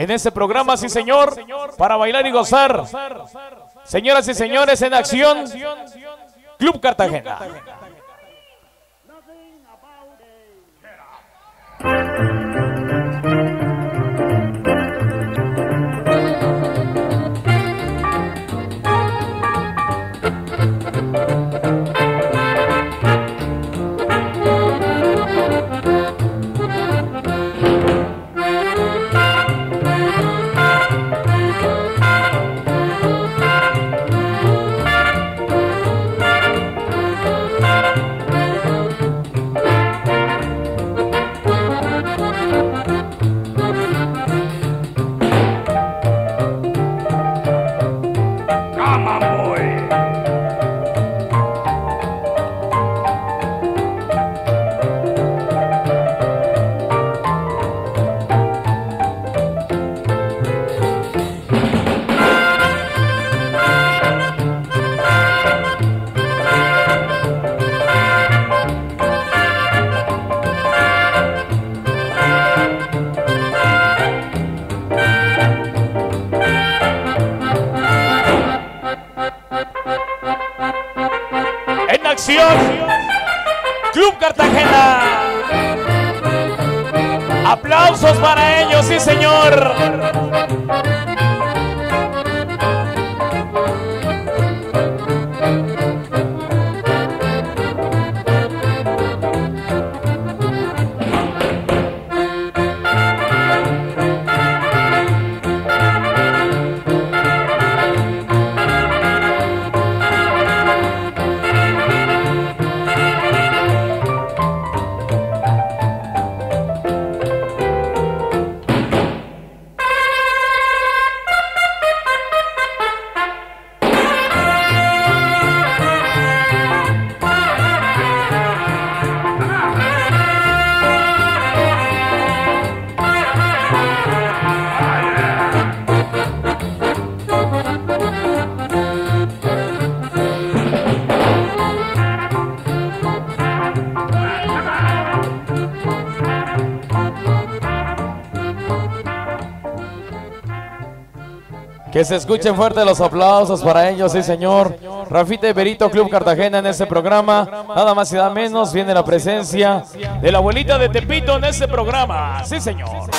en este programa, sí señor, para bailar y gozar. Señoras y señores, en acción, Club Cartagena. En acción, Club Cartagena. Aplausos para ellos, sí señor. Que se escuchen fuerte los aplausos para ellos, sí señor. Rafita y Berito Club Cartagena en este programa. Nada más y nada menos viene la presencia de la abuelita de Tepito en este programa. Sí señor.